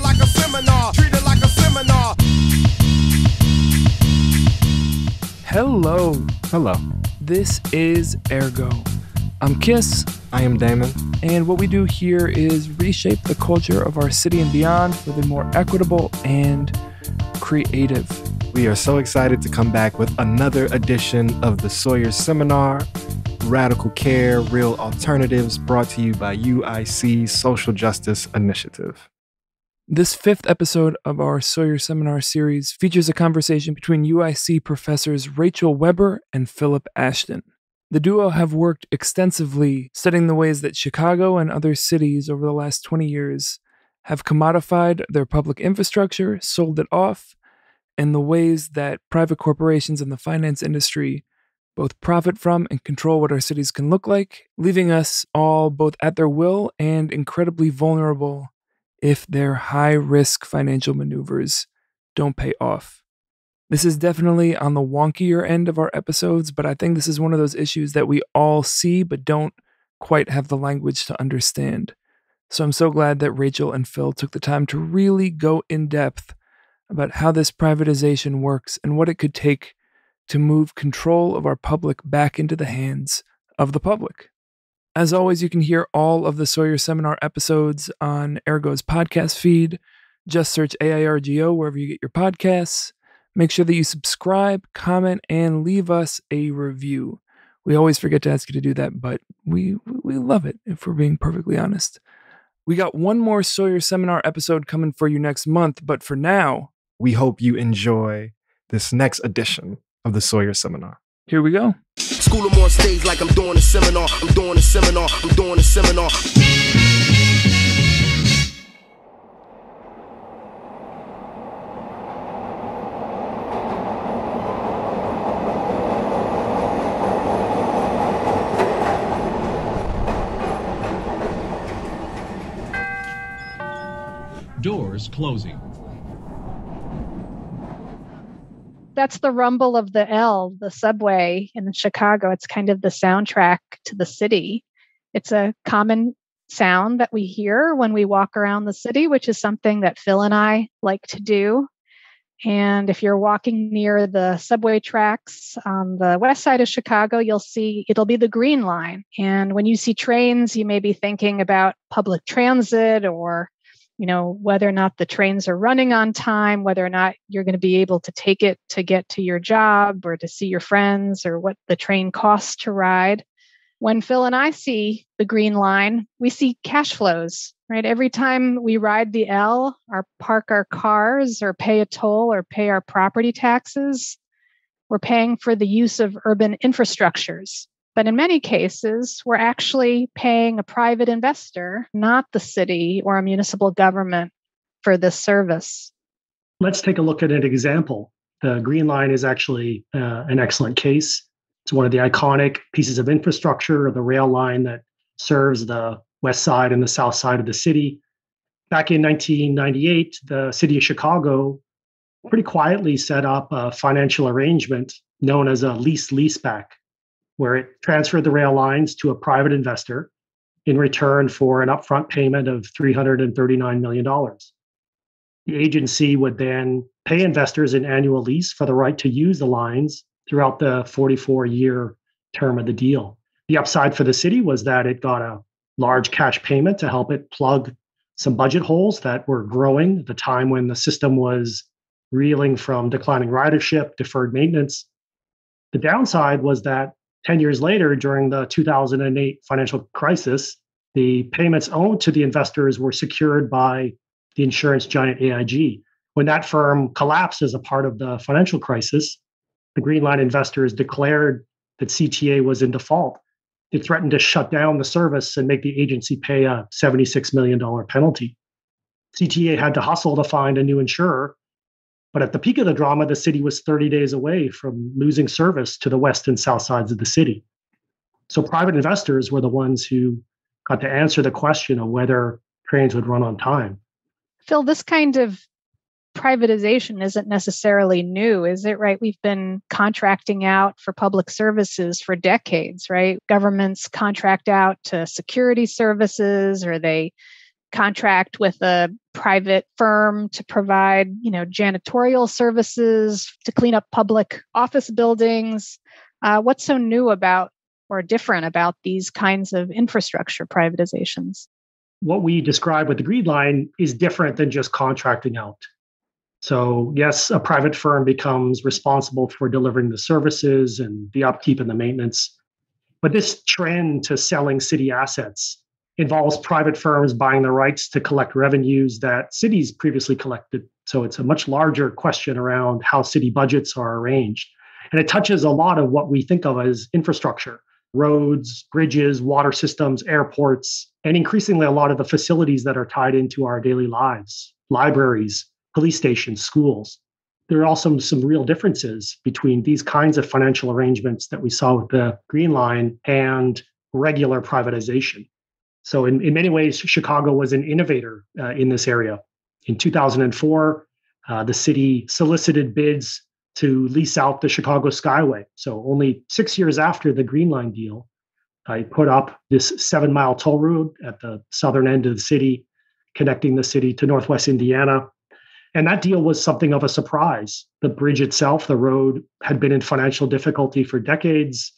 it like a seminar. Treat it like a seminar. Hello. Hello. This is AirGo. I'm Kiss, I am Damon. and what we do here is reshape the culture of our city and beyond for the more equitable and creative. We are so excited to come back with another edition of the Sawyer Seminar Radical Care, Real Alternatives, brought to you by UIC Social Justice Initiative. This fifth episode of our Sawyer Seminar series features a conversation between UIC professors Rachel Weber and Philip Ashton. The duo have worked extensively studying the ways that Chicago and other cities over the last 20 years have commodified their public infrastructure, sold it off, and the ways that private corporations and the finance industry both profit from and control what our cities can look like, leaving us all both at their will and incredibly vulnerable if their high risk financial maneuvers don't pay off. This is definitely on the wonkier end of our episodes, but I think this is one of those issues that we all see but don't quite have the language to understand. So I'm so glad that Rachel and Phil took the time to really go in depth about how this privatization works and what it could take to move control of our public back into the hands of the public. As always, you can hear all of the Sawyer Seminar episodes on AirGo's podcast feed. Just search AIRGO wherever you get your podcasts. Make sure that you subscribe, comment, and leave us a review. We always forget to ask you to do that, but we we love it if we're being perfectly honest. We got one more Sawyer Seminar episode coming for you next month, but for now, We hope you enjoy this next edition of the Sawyer Seminar. Here we go. School them on stage like I'm doing a seminar. I'm doing a seminar. I'm doing a seminar. Doors closing. That's the rumble of the L, the subway in Chicago. It's kind of the soundtrack to the city. It's a common sound that we hear when we walk around the city, which is something that Phil and I like to do. And if you're walking near the subway tracks on the west side of Chicago, you'll see it'll be the green line. And when you see trains, you may be thinking about public transit or you know whether or not the trains are running on time whether or not you're going to be able to take it to get to your job or to see your friends or what the train costs to ride. When phil and i see the green line we see cash flows right? Every time we ride the l or park our cars or pay a toll or pay our property taxes we're paying for the use of urban infrastructures but in many cases, we're actually paying a private investor, not the city or a municipal government, for this service. Let's take a look at an example. The Green Line is actually uh, an excellent case. It's one of the iconic pieces of infrastructure, the rail line that serves the west side and the south side of the city. Back in 1998, the city of Chicago pretty quietly set up a financial arrangement known as a lease leaseback where it transferred the rail lines to a private investor in return for an upfront payment of $339 million. The agency would then pay investors an annual lease for the right to use the lines throughout the 44 year term of the deal. The upside for the city was that it got a large cash payment to help it plug some budget holes that were growing at the time when the system was reeling from declining ridership, deferred maintenance. The downside was that 10 years later, during the 2008 financial crisis, the payments owed to the investors were secured by the insurance giant AIG. When that firm collapsed as a part of the financial crisis, the Green Line investors declared that CTA was in default. It threatened to shut down the service and make the agency pay a $76 million penalty. CTA had to hustle to find a new insurer but at the peak of the drama, the city was 30 days away from losing service to the west and south sides of the city. So private investors were the ones who got to answer the question of whether trains would run on time. Phil, this kind of privatization isn't necessarily new, is it? Right? We've been contracting out for public services for decades, right? Governments contract out to security services or they contract with a private firm to provide, you know, janitorial services, to clean up public office buildings. Uh, what's so new about or different about these kinds of infrastructure privatizations? What we describe with the Green Line is different than just contracting out. So, yes, a private firm becomes responsible for delivering the services and the upkeep and the maintenance. But this trend to selling city assets involves private firms buying the rights to collect revenues that cities previously collected. So, it's a much larger question around how city budgets are arranged. And it touches a lot of what we think of as infrastructure roads, bridges, water systems, airports, and increasingly a lot of the facilities that are tied into our daily lives, libraries, police stations, schools. There are also some real differences between these kinds of financial arrangements that we saw with the Green Line and regular privatization. So, in, in many ways, Chicago was an innovator uh, in this area. In 2004, uh, the city solicited bids to lease out the Chicago Skyway. So, only six years after the Green Line deal, I put up this seven mile toll road at the southern end of the city, connecting the city to Northwest Indiana and that deal was something of a surprise. The bridge itself, the road, had been in financial difficulty for decades.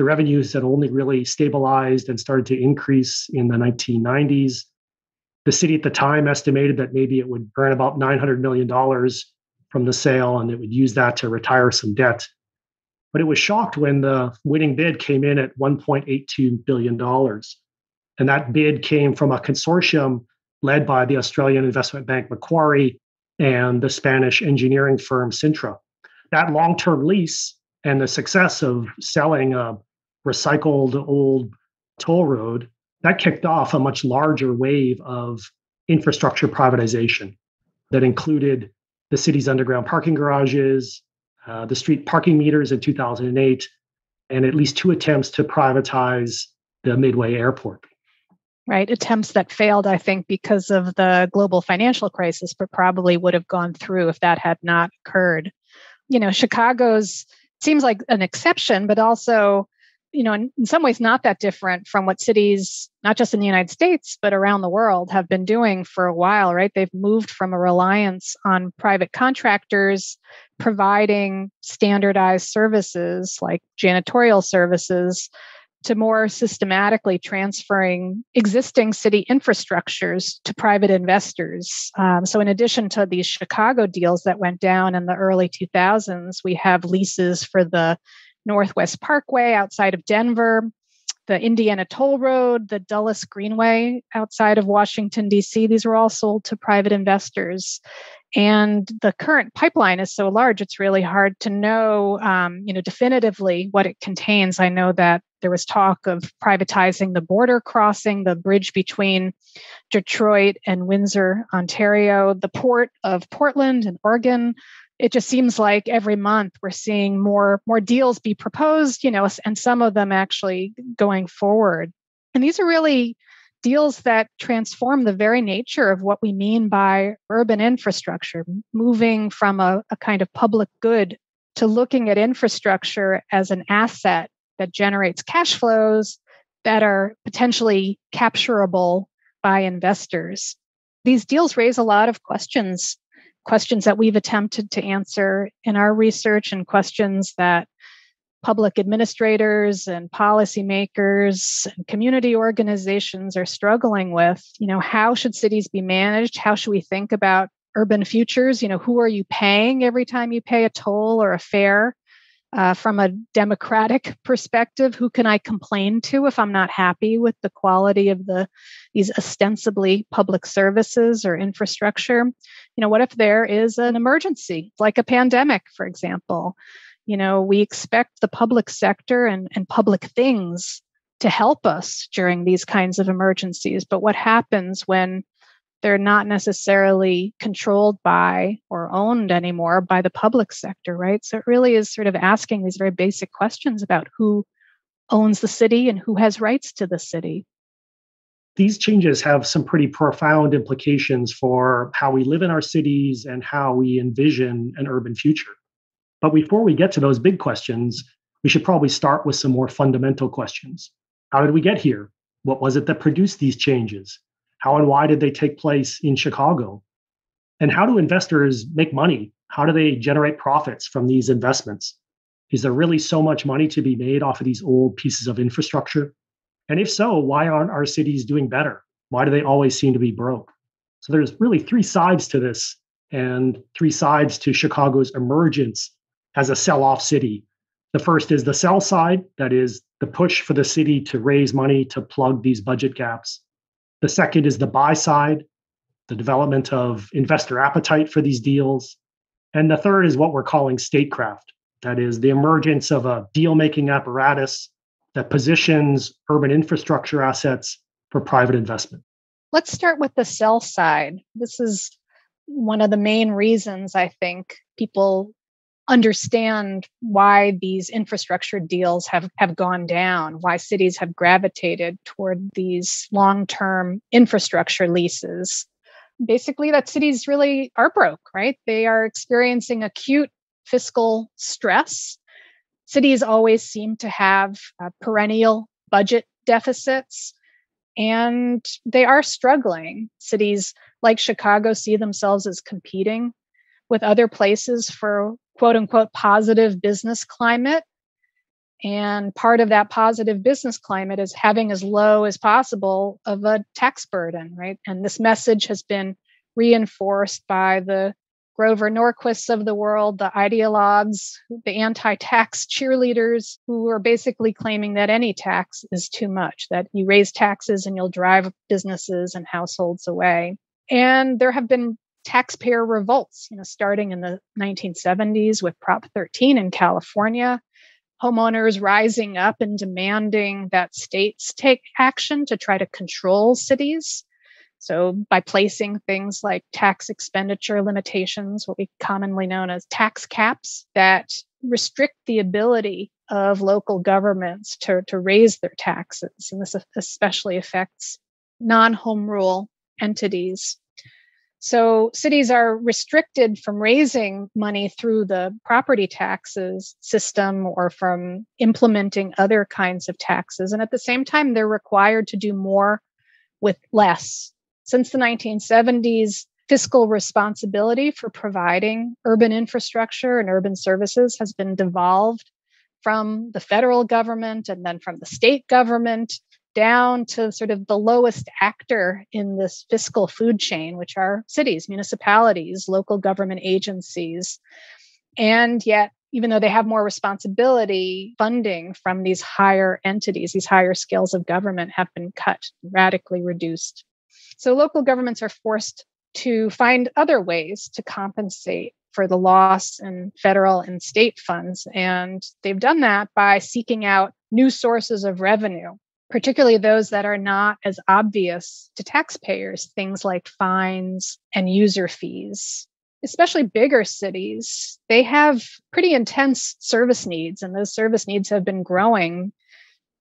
The revenues had only really stabilized and started to increase in the 1990s. The city at the time estimated that maybe it would earn about $900 million from the sale and it would use that to retire some debt. But it was shocked when the winning bid came in at $1.82 billion. And that bid came from a consortium led by the Australian investment bank Macquarie and the Spanish engineering firm Cintra. That long term lease and the success of selling a recycled old toll road that kicked off a much larger wave of infrastructure privatization that included the city's underground parking garages, uh, the street parking meters in 2008, and at least two attempts to privatize the Midway Airport right? Attempts that failed, I think, because of the global financial crisis, but probably would have gone through if that had not occurred. You know, Chicago's seems like an exception, but also, you know, in, in some ways not that different from what cities, not just in the United States, but around the world have been doing for a while, right? They've moved from a reliance on private contractors providing standardized services like janitorial services to more systematically transferring existing city infrastructures to private investors. Um, so, in addition to these Chicago deals that went down in the early 2000s, we have leases for the Northwest Parkway outside of Denver, the Indiana Toll Road, the Dulles Greenway outside of Washington, D.C. These were all sold to private investors and the current pipeline is so large it's really hard to know um, you know definitively what it contains i know that there was talk of privatizing the border crossing the bridge between detroit and windsor ontario the port of portland and oregon it just seems like every month we're seeing more more deals be proposed you know and some of them actually going forward and these are really deals that transform the very nature of what we mean by urban infrastructure, moving from a, a, kind of public good to looking at infrastructure as an asset that generates cash flows that are potentially capturable by investors. These deals raise a lot of questions, questions that we've attempted to answer in our research and questions that public administrators and policymakers and community organizations are struggling with. You know how should cities be managed? How should we think about urban futures? You know who are you paying every time you pay a toll or a fare uh, from a democratic perspective who can i complain to if i'm not happy with the quality of the these ostensibly public services or infrastructure? You know what if there is an emergency like a pandemic for example? You know we expect the public sector and, and public things to help us during these kinds of emergencies but what happens when they're not necessarily controlled by or owned anymore by the public sector right so it really is sort of asking these very basic questions about who owns the city and who has rights to the city these changes have some pretty profound implications for how we live in our cities and how we envision an urban future but before we get to those big questions, we should probably start with some more fundamental questions. How did we get here? What was it that produced these changes? How and why did they take place in Chicago? And how do investors make money? How do they generate profits from these investments? Is there really so much money to be made off of these old pieces of infrastructure? And if so, why aren't our cities doing better? Why do they always seem to be broke? So there's really three sides to this and three sides to Chicago's emergence as a sell off city. The first is the sell side, that is the push for the city to raise money to plug these budget gaps. The second is the buy side, the development of investor appetite for these deals. And the third is what we're calling statecraft, that is the emergence of a deal making apparatus that positions urban infrastructure assets for private investment. Let's start with the sell side. This is one of the main reasons I think people understand why these infrastructure deals have, have gone down, why cities have gravitated toward these long term infrastructure leases. Basically, that cities really are broke, right? They are experiencing acute fiscal stress. Cities always seem to have uh, perennial budget deficits, and they are struggling. Cities like Chicago see themselves as competing with other places for quote unquote positive business climate. And part of that positive business climate is having as low as possible of a tax burden, right? And this message has been reinforced by the Grover Norquists of the world, the ideologues, the anti tax cheerleaders who are basically claiming that any tax is too much, that you raise taxes and you'll drive businesses and households away. And there have been taxpayer revolts, you know, starting in the 1970s with Prop 13 in California, homeowners rising up and demanding that states take action to try to control cities. So, by placing things like tax expenditure limitations, what we commonly known as tax caps, that restrict the ability of local governments to, to raise their taxes. And this especially affects non home rule entities so cities are restricted from raising money through the property taxes system or from implementing other kinds of taxes. And at the same time, they're required to do more with less. Since the 1970s, fiscal responsibility for providing urban infrastructure and urban services has been devolved from the federal government and then from the state government down to sort of the lowest actor in this fiscal food chain, which are cities, municipalities, local government agencies. And yet, even though they have more responsibility, funding from these higher entities, these higher scales of government have been cut, radically reduced. So local governments are forced to find other ways to compensate for the loss in federal and state funds. And they've done that by seeking out new sources of revenue particularly those that are not as obvious to taxpayers, things like fines and user fees. Especially bigger cities, they have pretty intense service needs, and those service needs have been growing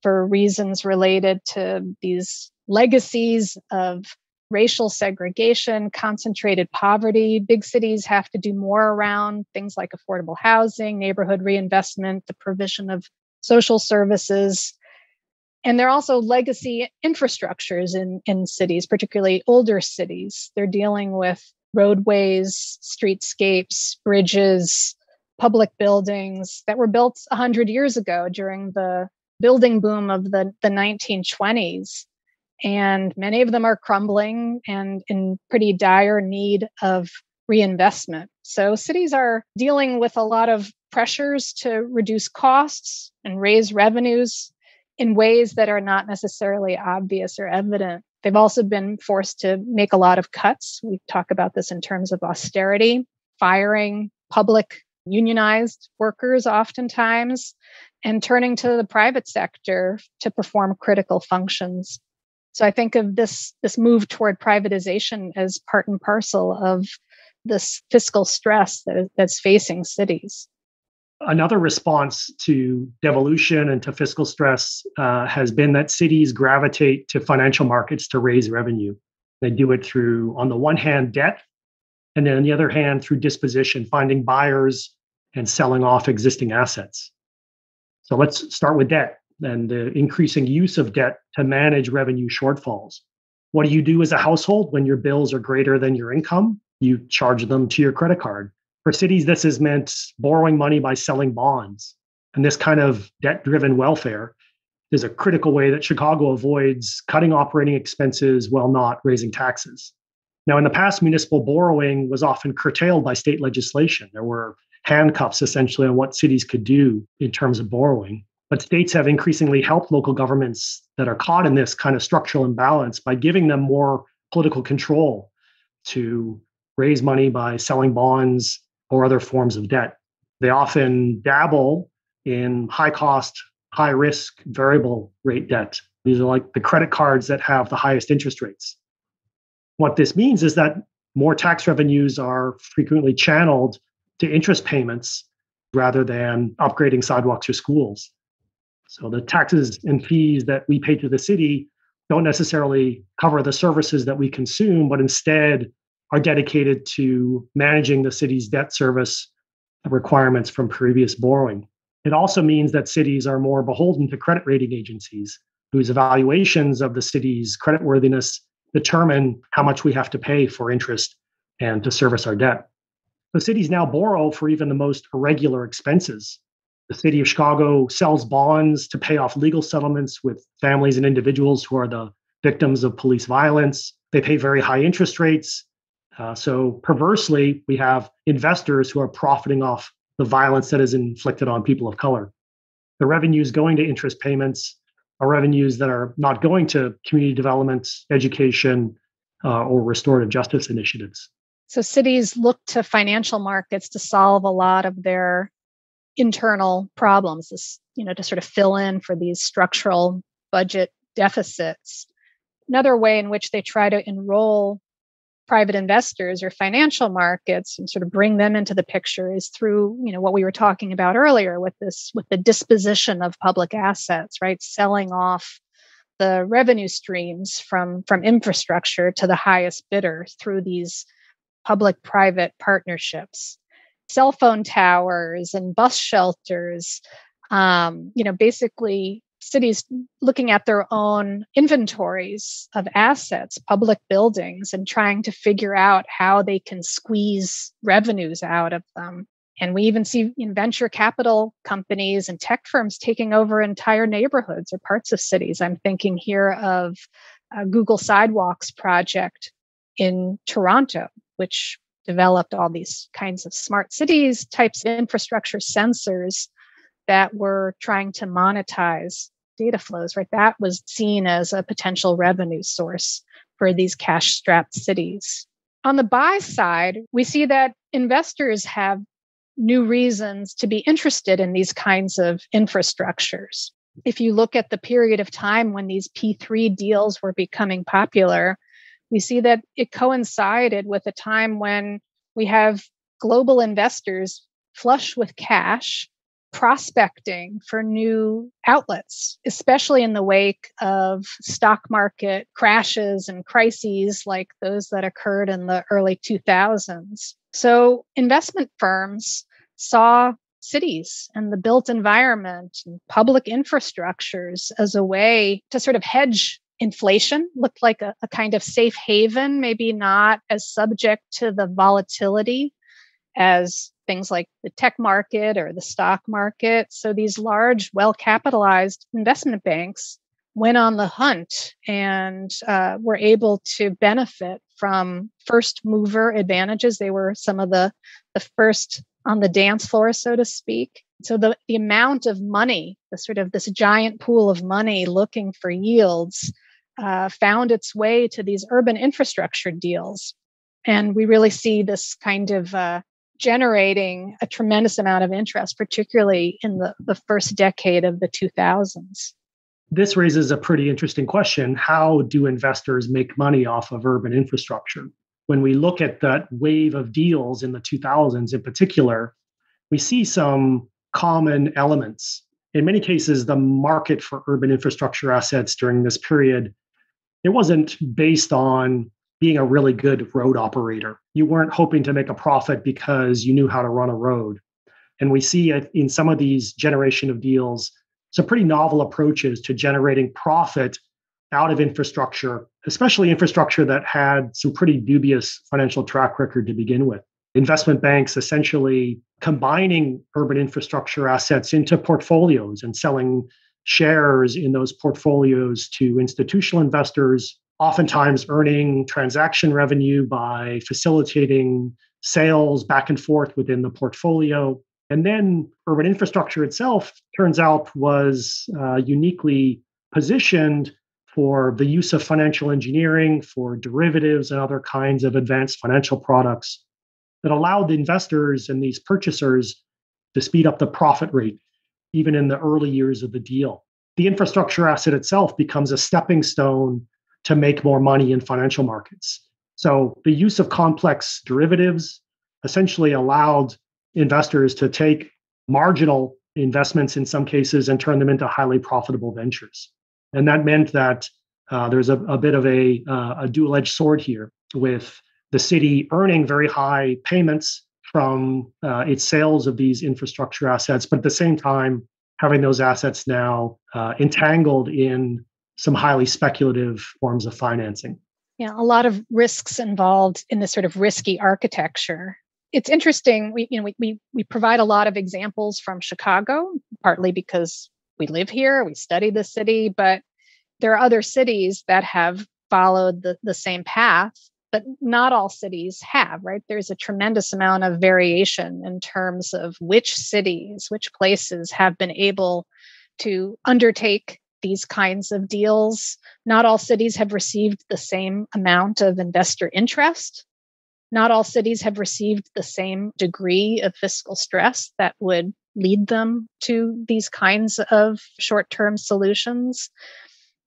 for reasons related to these legacies of racial segregation, concentrated poverty. Big cities have to do more around things like affordable housing, neighborhood reinvestment, the provision of social services and there are also legacy infrastructures in, in cities, particularly older cities. They're dealing with roadways, streetscapes, bridges, public buildings that were built 100 years ago during the building boom of the, the 1920s. And many of them are crumbling and in pretty dire need of reinvestment. So cities are dealing with a lot of pressures to reduce costs and raise revenues in ways that are not necessarily obvious or evident. They've also been forced to make a lot of cuts. We talk about this in terms of austerity, firing public unionized workers oftentimes, and turning to the private sector to perform critical functions. So I think of this, this move toward privatization as part and parcel of this fiscal stress that that's facing cities. Another response to devolution and to fiscal stress uh, has been that cities gravitate to financial markets to raise revenue. They do it through, on the one hand, debt, and then on the other hand, through disposition, finding buyers and selling off existing assets. So let's start with debt and the increasing use of debt to manage revenue shortfalls. What do you do as a household when your bills are greater than your income? You charge them to your credit card. For cities, this has meant borrowing money by selling bonds. And this kind of debt driven welfare is a critical way that Chicago avoids cutting operating expenses while not raising taxes. Now, in the past, municipal borrowing was often curtailed by state legislation. There were handcuffs essentially on what cities could do in terms of borrowing. But states have increasingly helped local governments that are caught in this kind of structural imbalance by giving them more political control to raise money by selling bonds or other forms of debt. They often dabble in high cost, high risk variable rate debt. These are like the credit cards that have the highest interest rates. What this means is that more tax revenues are frequently channeled to interest payments rather than upgrading sidewalks or schools. So the taxes and fees that we pay to the city don't necessarily cover the services that we consume, but instead are dedicated to managing the city's debt service requirements from previous borrowing. It also means that cities are more beholden to credit rating agencies whose evaluations of the city's creditworthiness determine how much we have to pay for interest and to service our debt. The cities now borrow for even the most irregular expenses the city of Chicago sells bonds to pay off legal settlements with families and individuals who are the victims of police violence. They pay very high interest rates. Uh, so, perversely, we have investors who are profiting off the violence that is inflicted on people of color. The revenues going to interest payments are revenues that are not going to community development, education, uh, or restorative justice initiatives. So, cities look to financial markets to solve a lot of their internal problems this you know to sort of fill in for these structural budget deficits another way in which they try to enroll private investors or financial markets and sort of bring them into the picture is through you know what we were talking about earlier with this with the disposition of public assets right selling off the revenue streams from from infrastructure to the highest bidder through these public private partnerships cell phone towers and bus shelters. Um, you know, basically cities looking at their own inventories of assets, public buildings, and trying to figure out how they can squeeze revenues out of them. And we even see venture capital companies and tech firms taking over entire neighborhoods or parts of cities. I'm thinking here of Google Sidewalks project in Toronto, which developed all these kinds of smart cities types of infrastructure sensors that were trying to monetize data flows, right? That was seen as a potential revenue source for these cash strapped cities. On the buy side, we see that investors have new reasons to be interested in these kinds of infrastructures. If you look at the period of time when these P3 deals were becoming popular, we see that it coincided with a time when we have global investors flush with cash prospecting for new outlets, especially in the wake of stock market crashes and crises like those that occurred in the early 2000s. So, investment firms saw cities and the built environment and public infrastructures as a way to sort of hedge inflation looked like a, a, kind of safe haven, maybe not as subject to the volatility as things like the tech market or the stock market. So these large, well capitalized investment banks went on the hunt and uh, were able to benefit from first mover advantages. They were some of the, the first on the dance floor, so to speak. So the, the amount of money, the sort of this giant pool of money looking for yields uh, found its way to these urban infrastructure deals. And we really see this kind of uh, generating a tremendous amount of interest, particularly in the, the first decade of the 2000s. This raises a pretty interesting question. How do investors make money off of urban infrastructure? When we look at that wave of deals in the 2000s in particular, we see some common elements. In many cases, the market for urban infrastructure assets during this period it wasn't based on being a really good road operator. You weren't hoping to make a profit because you knew how to run a road. And we see uh, in some of these generation of deals some pretty novel approaches to generating profit out of infrastructure, especially infrastructure that had some pretty dubious financial track record to begin with. Investment banks essentially combining urban infrastructure assets into portfolios and selling shares in those portfolios to institutional investors, oftentimes earning transaction revenue by facilitating sales back and forth within the portfolio. And then urban infrastructure itself turns out was uh, uniquely positioned for the use of financial engineering, for derivatives and other kinds of advanced financial products that allowed the investors and these purchasers to speed up the profit rate, even in the early years of the deal. The infrastructure asset itself becomes a stepping stone to make more money in financial markets. So the use of complex derivatives essentially allowed investors to take marginal investments in some cases and turn them into highly profitable ventures. And that meant that uh, there's a, a, bit of a, uh, a dual edged sword here with the city earning very high payments from uh, its sales of these infrastructure assets, but at the same time, having those assets now uh, entangled in some highly speculative forms of financing. Yeah, a lot of risks involved in this sort of risky architecture. It's interesting. We, you know, we, we, we provide a lot of examples from Chicago, partly because we live here, we study the city, but there are other cities that have followed the, the same path, but not all cities have, right? There's a tremendous amount of variation in terms of which cities, which places have been able to undertake these kinds of deals. Not all cities have received the same amount of investor interest. Not all cities have received the same degree of fiscal stress that would lead them to these kinds of short term solutions.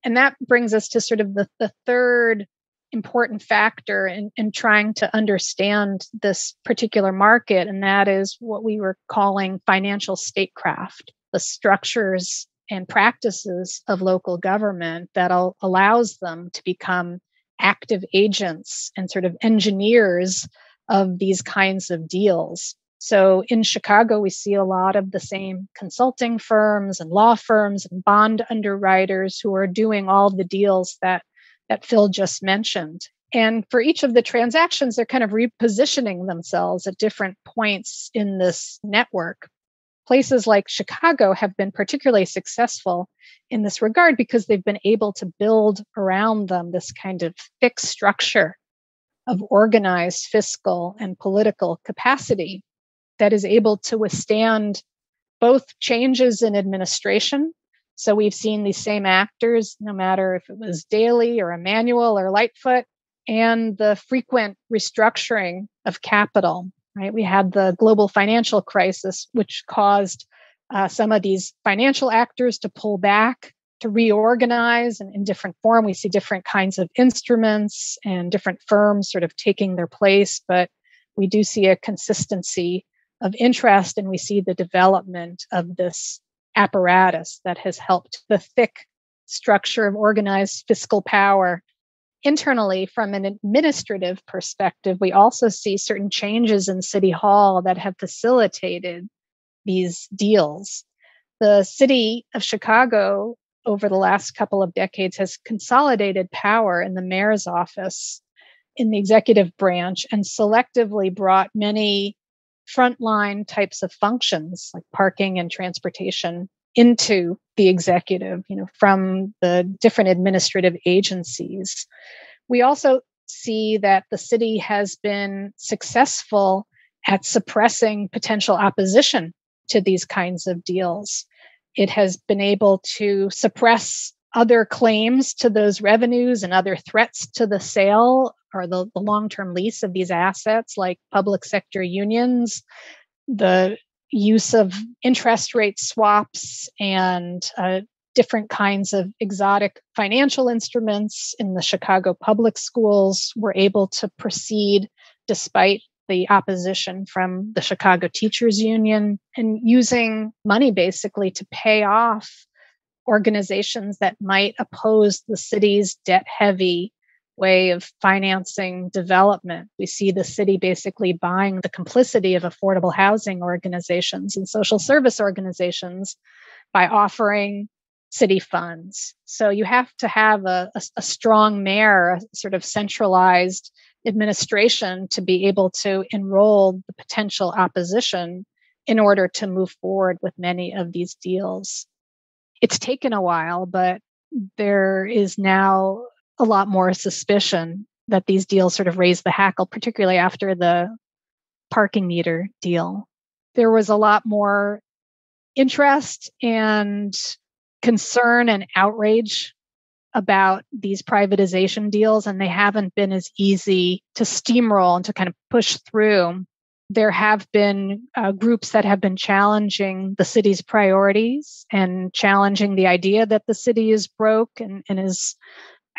And that brings us to sort of the, the third important factor in, in trying to understand this particular market, and that is what we were calling financial statecraft, the structures and practices of local government that allows them to become active agents and sort of engineers of these kinds of deals. So in Chicago, we see a lot of the same consulting firms and law firms and bond underwriters who are doing all the deals that, that Phil just mentioned. And for each of the transactions, they're kind of repositioning themselves at different points in this network. Places like Chicago have been particularly successful in this regard because they've been able to build around them this kind of fixed structure of organized fiscal and political capacity that is able to withstand both changes in administration. So we've seen these same actors, no matter if it was Daley or Emanuel or Lightfoot, and the frequent restructuring of capital. Right, we had the global financial crisis, which caused uh, some of these financial actors to pull back, to reorganize, and in different form. We see different kinds of instruments and different firms sort of taking their place, but we do see a consistency of interest and we see the development of this apparatus that has helped the thick structure of organized fiscal power internally from an administrative perspective we also see certain changes in city hall that have facilitated these deals. The city of chicago over the last couple of decades has consolidated power in the mayor's office in the executive branch and selectively brought many frontline types of functions like parking and transportation into the executive, you know, from the different administrative agencies. We also see that the city has been successful at suppressing potential opposition to these kinds of deals. It has been able to suppress other claims to those revenues and other threats to the sale or the, the long term lease of these assets, like public sector unions, the use of interest rate swaps and uh, different kinds of exotic financial instruments in the Chicago public schools were able to proceed despite the opposition from the Chicago Teachers Union and using money basically to pay off organizations that might oppose the city's debt heavy way of financing development. We see the city basically buying the complicity of affordable housing organizations and social service organizations by offering city funds. So you have to have a, a, a strong mayor, a sort of centralized administration to be able to enroll the potential opposition in order to move forward with many of these deals. It's taken a while, but there is now a lot more suspicion that these deals sort of raise the hackle, particularly after the parking meter deal. There was a lot more interest and concern and outrage about these privatization deals, and they haven't been as easy to steamroll and to kind of push through. There have been uh, groups that have been challenging the city's priorities and challenging the idea that the city is broke and, and is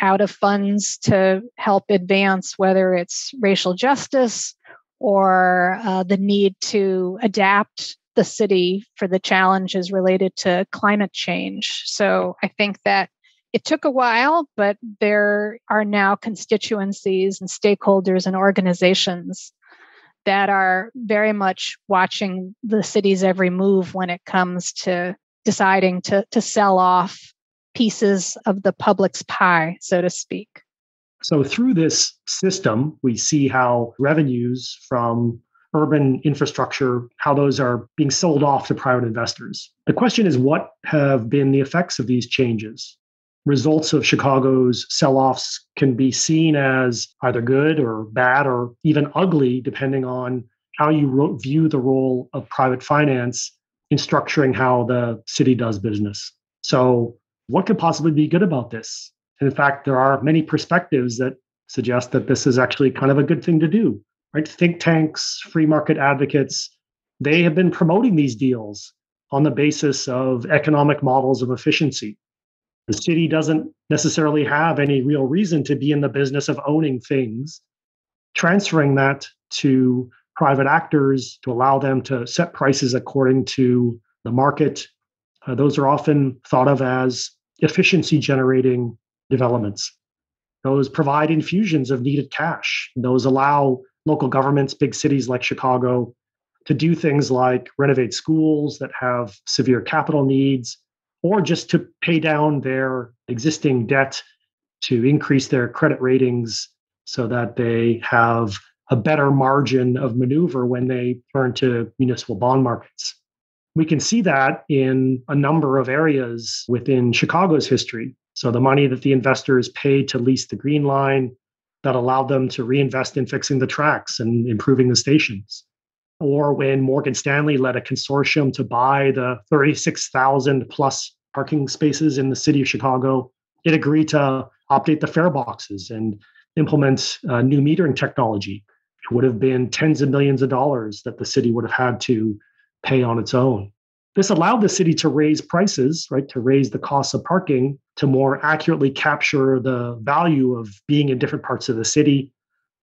out of funds to help advance whether it's racial justice or uh, the need to adapt the city for the challenges related to climate change. So I think that it took a while, but there are now constituencies and stakeholders and organizations that are very much watching the city's every move when it comes to deciding to, to sell off pieces of the public's pie, so to speak. So, through this system, we see how revenues from urban infrastructure, how those are being sold off to private investors. The question is what have been the effects of these changes? Results of Chicago's sell offs can be seen as either good or bad or even ugly, depending on how you view the role of private finance in structuring how the city does business. So, what could possibly be good about this? In fact, there are many perspectives that suggest that this is actually kind of a good thing to do right? Think tanks, free market advocates, they have been promoting these deals on the basis of economic models of efficiency. The city doesn't necessarily have any real reason to be in the business of owning things. Transferring that to private actors to allow them to set prices according to the market, uh, those are often thought of as efficiency generating developments. Those provide infusions of needed cash. Those allow local governments, big cities like Chicago, to do things like renovate schools that have severe capital needs, or just to pay down their existing debt to increase their credit ratings so that they have a better margin of maneuver when they turn to municipal bond markets. We can see that in a number of areas within Chicago's history. So, the money that the investors paid to lease the Green Line, that allowed them to reinvest in fixing the tracks and improving the stations. Or when Morgan Stanley led a consortium to buy the 36,000 plus parking spaces in the city of Chicago, it agreed to update the fare boxes and implement uh, new metering technology. It would have been tens of millions of dollars that the city would have had to pay on its own. This allowed the city to raise prices, right, to raise the cost of parking to more accurately capture the value of being in different parts of the city,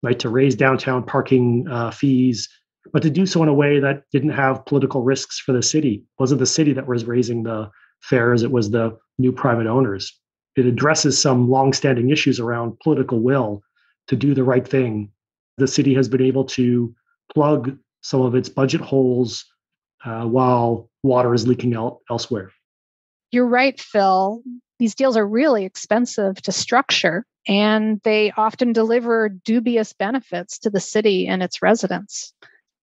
right, to raise downtown parking uh, fees, but to do so in a way that didn't have political risks for the city. It wasn't the city that was raising the fares, it was the new private owners. It addresses some longstanding issues around political will to do the right thing. The city has been able to plug some of its budget holes uh, while water is leaking out elsewhere. You're right, Phil. These deals are really expensive to structure, and they often deliver dubious benefits to the city and its residents.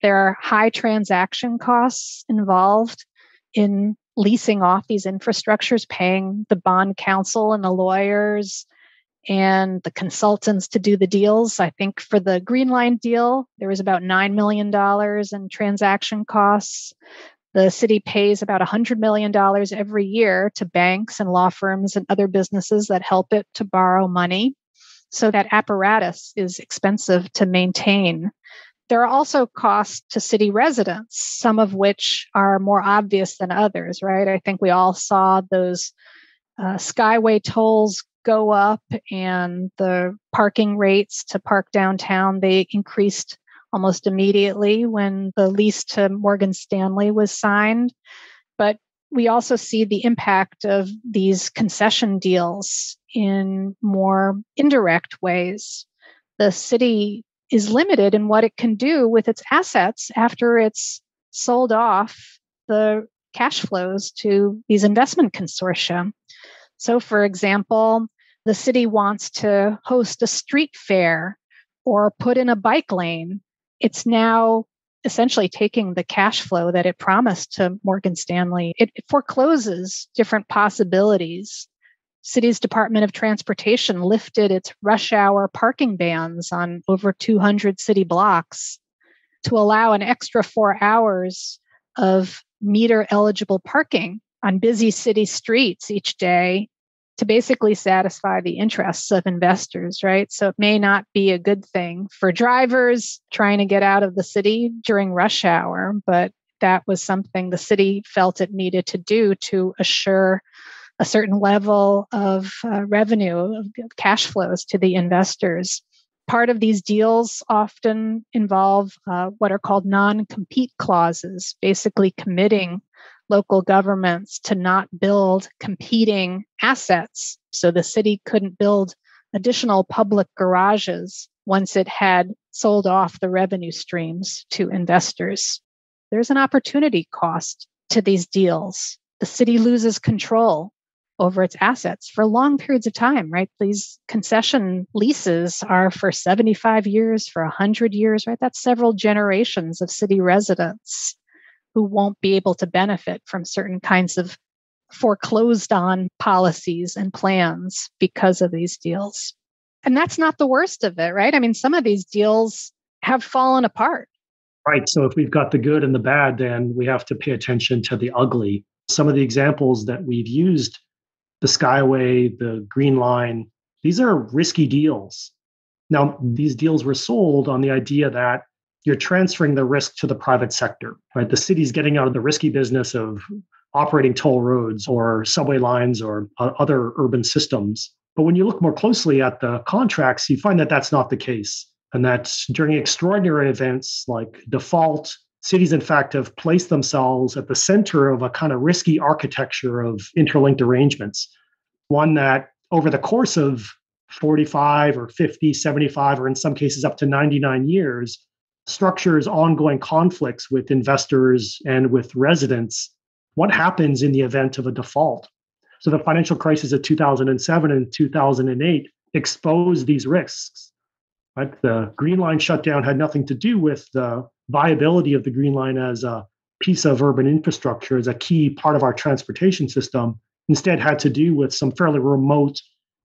There are high transaction costs involved in leasing off these infrastructures, paying the bond counsel and the lawyers and the consultants to do the deals. I think for the Green Line deal, there was about $9 million in transaction costs. The city pays about $100 million every year to banks and law firms and other businesses that help it to borrow money. So that apparatus is expensive to maintain. There are also costs to city residents, some of which are more obvious than others, right? I think we all saw those uh, Skyway tolls go up and the parking rates to park downtown they increased almost immediately when the lease to Morgan Stanley was signed. But we also see the impact of these concession deals in more indirect ways. The city is limited in what it can do with its assets after it's sold off the cash flows to these investment consortia. So, for example, the city wants to host a street fair or put in a bike lane. It's now essentially taking the cash flow that it promised to Morgan Stanley. It, it forecloses different possibilities. City's Department of Transportation lifted its rush hour parking bans on over 200 city blocks to allow an extra four hours of meter eligible parking on busy city streets each day to basically satisfy the interests of investors, right? So it may not be a good thing for drivers trying to get out of the city during rush hour, but that was something the city felt it needed to do to assure a certain level of uh, revenue, of cash flows to the investors. Part of these deals often involve uh, what are called non compete clauses, basically committing local governments to not build competing assets. So the city couldn't build additional public garages once it had sold off the revenue streams to investors. There's an opportunity cost to these deals. The city loses control over its assets for long periods of time, right? These concession leases are for 75 years, for 100 years, right? That's several generations of city residents who won't be able to benefit from certain kinds of foreclosed on policies and plans because of these deals. And that's not the worst of it, right? I mean, some of these deals have fallen apart. Right. So if we've got the good and the bad, then we have to pay attention to the ugly. Some of the examples that we've used the Skyway, the Green Line, these are risky deals. Now, these deals were sold on the idea that you're transferring the risk to the private sector, right? The city's getting out of the risky business of operating toll roads or subway lines or uh, other urban systems. But when you look more closely at the contracts, you find that that's not the case. And that during extraordinary events like default, cities, in fact, have placed themselves at the center of a kind of risky architecture of interlinked arrangements. One that over the course of 45 or 50, 75, or in some cases up to 99 years, structures ongoing conflicts with investors and with residents, what happens in the event of a default? So the financial crisis of 2007 and 2008 exposed these risks. Right? The Green Line shutdown had nothing to do with the viability of the Green Line as a piece of urban infrastructure, as a key part of our transportation system. Instead, had to do with some fairly remote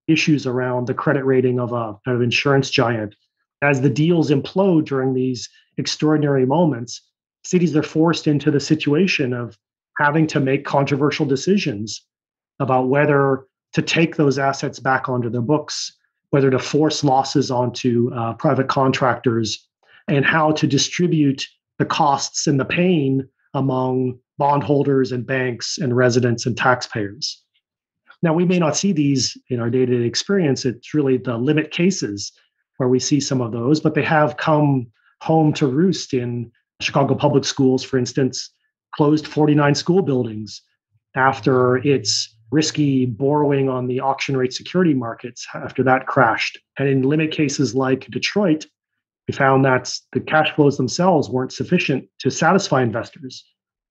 issues around the credit rating of a kind of insurance giant as the deals implode during these extraordinary moments, cities are forced into the situation of having to make controversial decisions about whether to take those assets back onto their books, whether to force losses onto uh, private contractors, and how to distribute the costs and the pain among bondholders and banks and residents and taxpayers. Now, we may not see these in our day to day experience. It's really the limit cases where we see some of those, but they have come home to roost in Chicago public schools, for instance, closed 49 school buildings after its risky borrowing on the auction rate security markets after that crashed. And in limit cases like Detroit, we found that the cash flows themselves weren't sufficient to satisfy investors.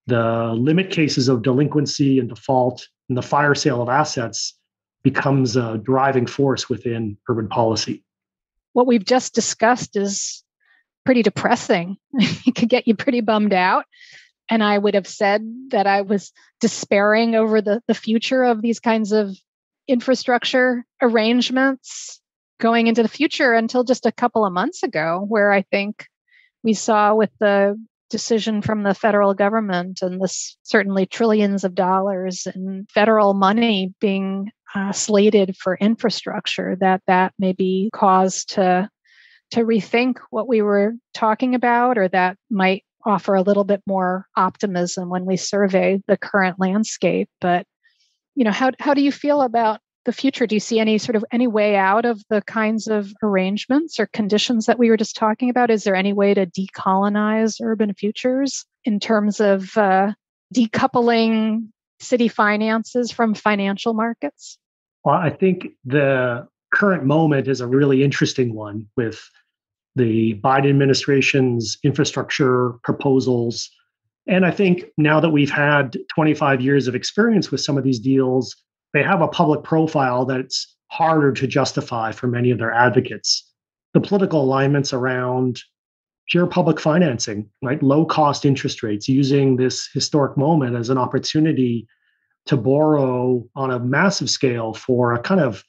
The limit cases of delinquency and default and the fire sale of assets becomes a driving force within urban policy what we've just discussed is pretty depressing. it could get you pretty bummed out. And I would have said that I was despairing over the, the future of these kinds of infrastructure arrangements going into the future until just a couple of months ago, where I think we saw with the decision from the federal government and this certainly trillions of dollars in federal money being uh, slated for infrastructure that that may be cause to to rethink what we were talking about or that might offer a little bit more optimism when we survey the current landscape. But you know how how do you feel about the future? Do you see any sort of any way out of the kinds of arrangements or conditions that we were just talking about? Is there any way to decolonize urban futures in terms of uh, decoupling city finances from financial markets well, I think the current moment is a really interesting one with the Biden administration's infrastructure proposals. And I think now that we've had 25 years of experience with some of these deals, they have a public profile that's harder to justify for many of their advocates. The political alignments around pure public financing, right? Low cost interest rates, using this historic moment as an opportunity to borrow on a massive scale for a kind of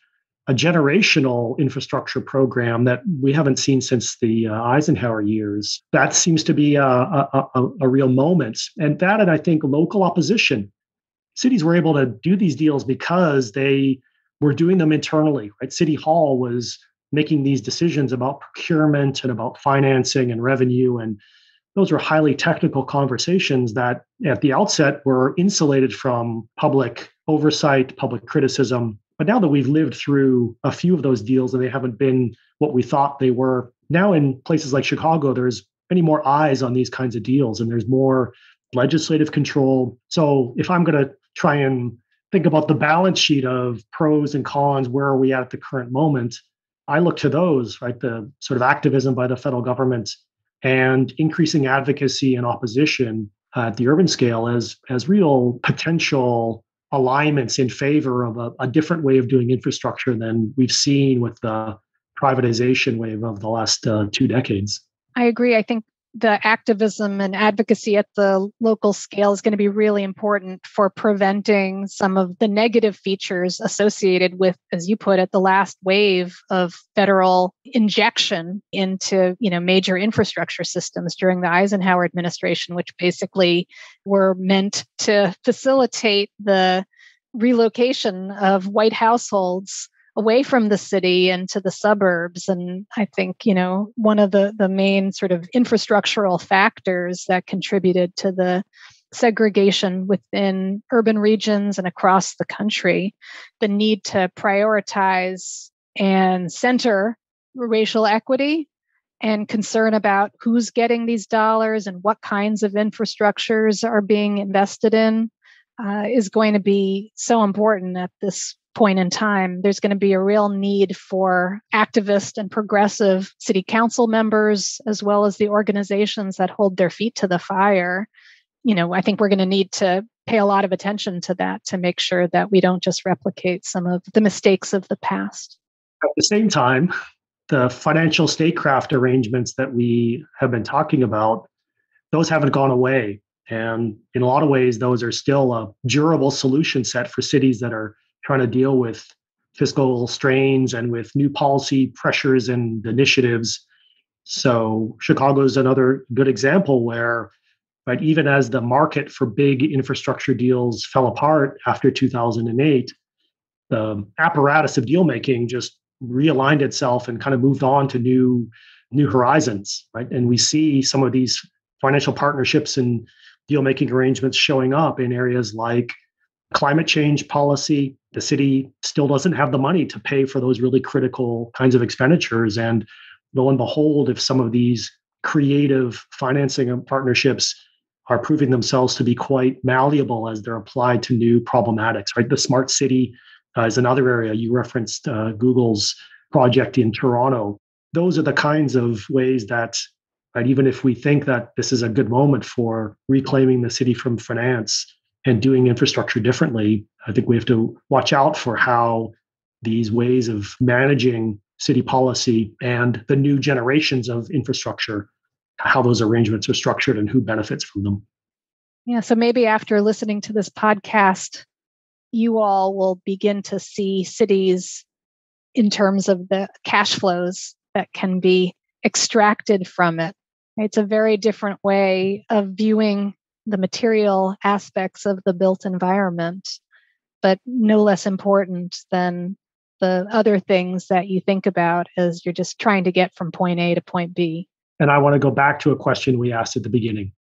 a generational infrastructure program that we haven't seen since the uh, Eisenhower years. That seems to be a, a, a, a real moment. And that, and I think local opposition. Cities were able to do these deals because they were doing them internally, right? City Hall was making these decisions about procurement and about financing and revenue. And those were highly technical conversations that at the outset were insulated from public oversight, public criticism. But now that we've lived through a few of those deals and they haven't been what we thought they were, now in places like Chicago, there's many more eyes on these kinds of deals and there's more legislative control. So if I'm going to try and think about the balance sheet of pros and cons, where are we at at the current moment? I look to those, right? The sort of activism by the federal government and increasing advocacy and opposition at the urban scale as as real potential alignments in favor of a, a different way of doing infrastructure than we've seen with the privatization wave of the last uh, two decades. I agree. I think the activism and advocacy at the local scale is going to be really important for preventing some of the negative features associated with as you put it the last wave of federal injection into you know major infrastructure systems during the Eisenhower administration which basically were meant to facilitate the relocation of white households away from the city and to the suburbs. And i think you know one of the the main sort of infrastructural factors that contributed to the segregation within urban regions and across the country the need to prioritize and center racial equity and concern about who's getting these dollars and what kinds of infrastructures are being invested in uh, is going to be so important at this point in time, there's going to be a real need for activist and progressive city council members, as well as the organizations that hold their feet to the fire. You know, I think we're going to need to pay a lot of attention to that to make sure that we don't just replicate some of the mistakes of the past. At the same time, the financial statecraft arrangements that we have been talking about, those haven't gone away. And in a lot of ways, those are still a durable solution set for cities that are trying to deal with fiscal strains and with new policy pressures and initiatives. So Chicago is another good example where, right, even as the market for big infrastructure deals fell apart after 2008, the apparatus of deal making just realigned itself and kind of moved on to new new horizons, right? And we see some of these financial partnerships and deal making arrangements showing up in areas like climate change policy. The city still doesn't have the money to pay for those really critical kinds of expenditures. And lo and behold, if some of these creative financing partnerships are proving themselves to be quite malleable as they're applied to new problematics, right? The smart city uh, is another area. You referenced uh, Google's project in Toronto. Those are the kinds of ways that, right, even if we think that this is a good moment for reclaiming the city from finance, and doing infrastructure differently, I think we have to watch out for how these ways of managing city policy and the new generations of infrastructure, how those arrangements are structured and who benefits from them. Yeah, so maybe after listening to this podcast, you all will begin to see cities in terms of the cash flows that can be extracted from it. It's a very different way of viewing the material aspects of the built environment, but no less important than the other things that you think about as you're just trying to get from point A to point B. And I want to go back to a question we asked at the beginning.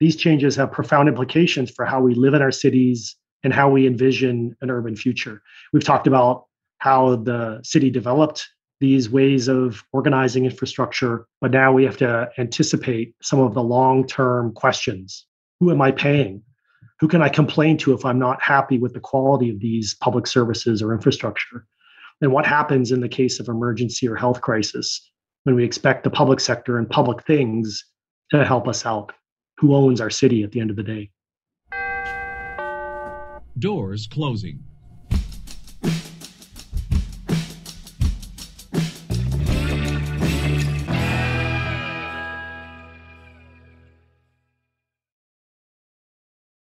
These changes have profound implications for how we live in our cities and how we envision an urban future. We've talked about how the city developed these ways of organizing infrastructure, but now we have to anticipate some of the long term questions who am I paying? Who can I complain to if I'm not happy with the quality of these public services or infrastructure? And what happens in the case of emergency or health crisis when we expect the public sector and public things to help us out? Who owns our city at the end of the day? Doors closing.